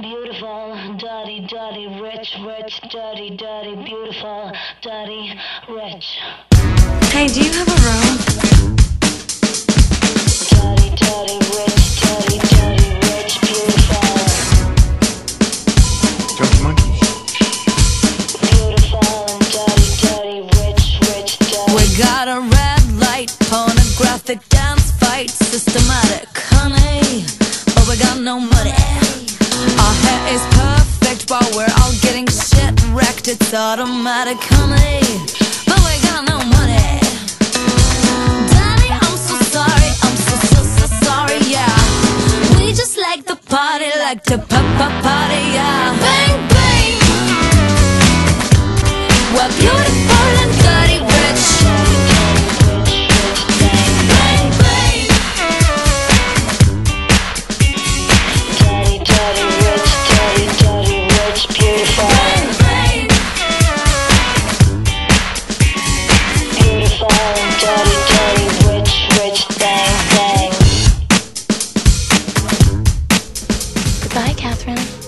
Beautiful, dirty, dirty, rich, rich, dirty, dirty, beautiful, dirty, rich. Hey, do you have a room? Dirty, dirty, rich, dirty, dirty, rich, beautiful. Junkie monkeys. Beautiful and dirty, dirty, rich, rich, dirty. We got a red light, pornographic dance fight, systematic, honey. But we got no money. Our hair is perfect while we're all getting shit wrecked. It's automatic, honey. But we got no money. Daddy, I'm so sorry. I'm so, so, so sorry, yeah. We just like the party, like to pop, pop, party, yeah. Goodbye, Katherine.